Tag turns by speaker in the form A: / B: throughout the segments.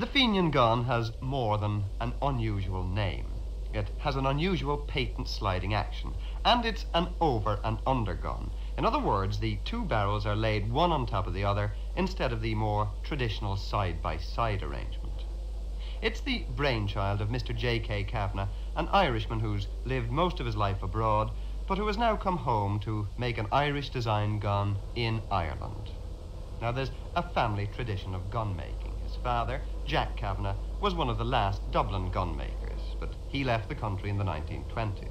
A: The Fenian gun has more than an unusual name. It has an unusual patent sliding action, and it's an over and under gun. In other words, the two barrels are laid one on top of the other instead of the more traditional side by side arrangement. It's the brainchild of Mr. J.K. Kavanagh, an Irishman who's lived most of his life abroad, but who has now come home to make an Irish design gun in Ireland. Now, there's a family tradition of gun making. His father, Jack Kavanagh, was one of the last Dublin gunmakers, but he left the country in the 1920s.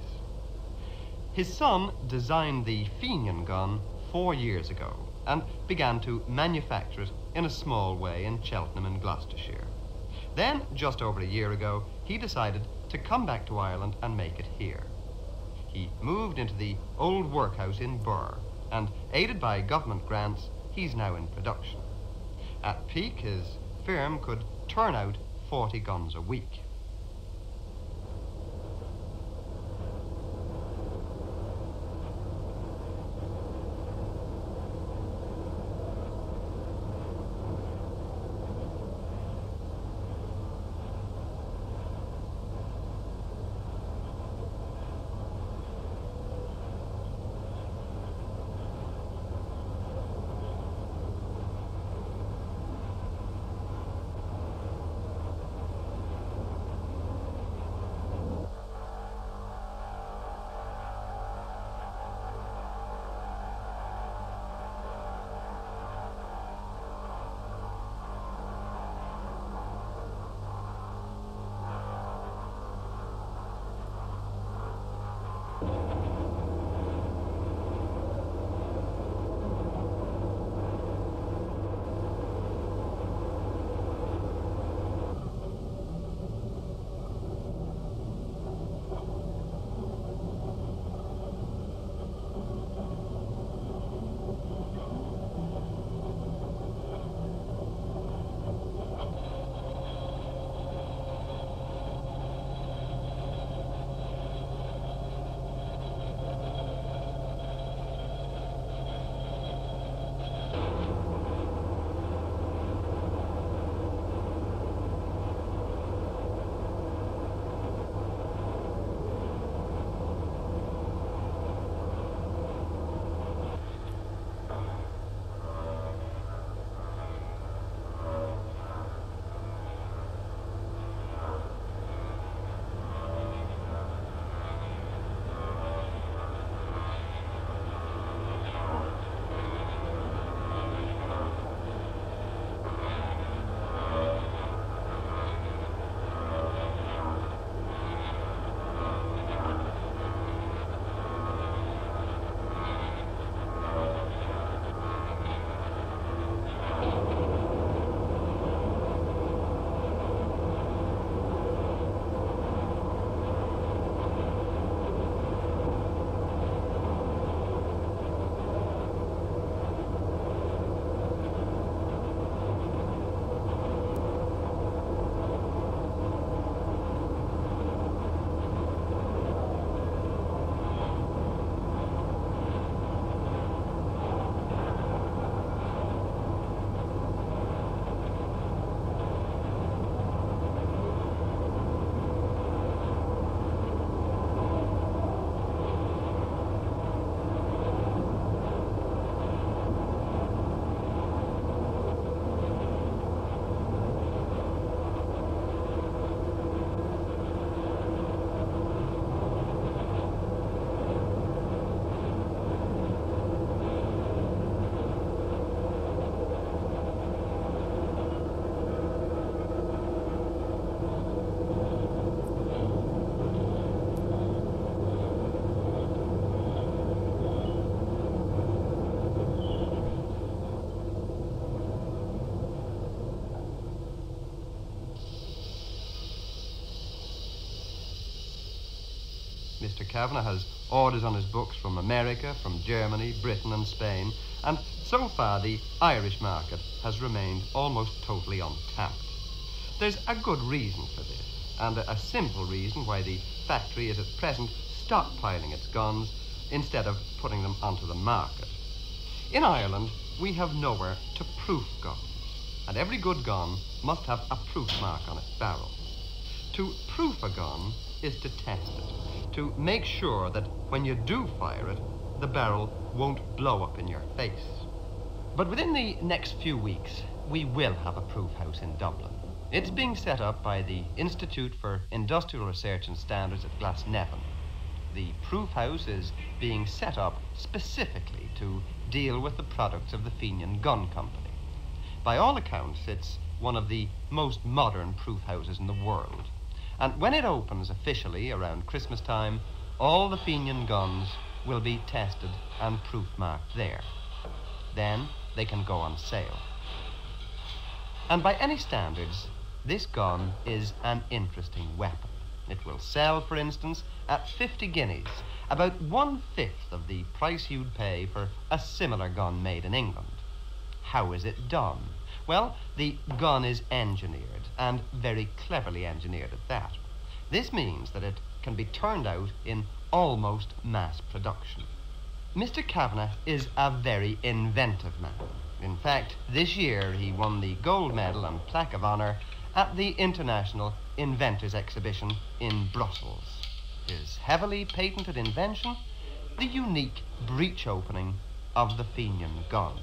A: His son designed the Fenian gun four years ago and began to manufacture it in a small way in Cheltenham in Gloucestershire. Then, just over a year ago, he decided to come back to Ireland and make it here. He moved into the old workhouse in Birr, and aided by government grants, he's now in production. At peak, his firm could turn out 40 guns a week. Mr. Kavanagh has orders on his books from America, from Germany, Britain, and Spain, and so far the Irish market has remained almost totally untapped. There's a good reason for this, and a, simple reason why the factory is at present stockpiling its guns instead of putting them onto the market. In Ireland, we have nowhere to proof guns, and every good gun must have a proof mark on its barrel. To proof a gun is to test it, to make sure that when you do fire it, the barrel won't blow up in your face. But within the next few weeks, we will have a proof house in Dublin. It's being set up by the Institute for Industrial Research and Standards at Glasnevin. The proof house is being set up specifically to deal with the products of the Fenian Gun Company. By all accounts, it's one of the most modern proof houses in the world. And when it opens officially around Christmas time, all the Fenian guns will be tested and proof marked there. Then they can go on sale. And by any standards, this gun is an interesting weapon. It will sell, for instance, at 50 guineas, about one fifth of the price you'd pay for a similar gun made in England. How is it done? Well, the gun is engineered, and very cleverly engineered at that. This means that it can be turned out in almost mass production. Mr. Kavanagh is a very inventive man. In fact, this year he won the gold medal and plaque of honour at the International Inventors Exhibition in Brussels. His heavily patented invention, the unique breech opening of the Fenian gun.